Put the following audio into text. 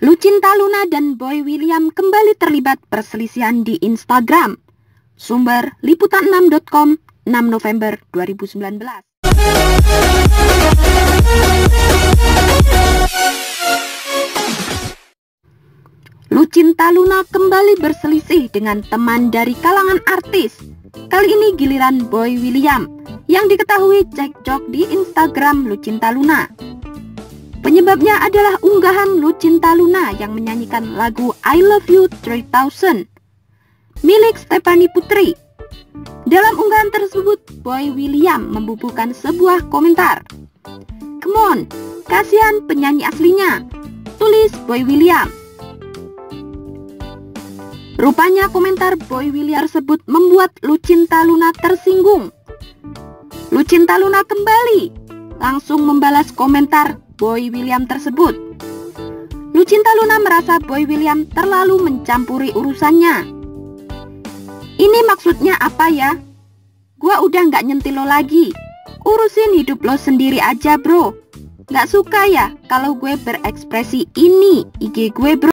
Lucinta Luna dan Boy William kembali terlibat perselisihan di Instagram. Sumber liputan6.com 6 November 2019. Lucinta Luna kembali berselisih dengan teman dari kalangan artis. Kali ini giliran Boy William yang diketahui cekcok di Instagram Lucinta Luna. Penyebabnya adalah unggahan Lucinta Luna yang menyanyikan lagu I Love You 3000 milik Stephanie Putri. Dalam unggahan tersebut, Boy William membubuhkan sebuah komentar. Come on, kasihan penyanyi aslinya, tulis Boy William. Rupanya komentar Boy William tersebut membuat Lucinta Luna tersinggung. Lucinta Luna kembali langsung membalas komentar Boy William tersebut. Lucinta Luna merasa Boy William terlalu mencampuri urusannya. Ini maksudnya apa ya? Gua udah nggak nyentil lo lagi. Urusin hidup lo sendiri aja bro. Nggak suka ya kalau gue berekspresi ini IG gue bro.